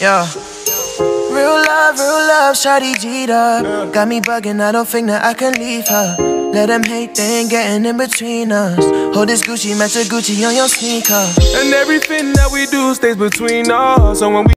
Yeah. Real love, real love, shawty G'd up. Got me bugging, I don't think that I can leave her. Let them hate, they ain't getting in between us. Hold this Gucci, match a Gucci on your sneaker. And everything that we do stays between us. So when we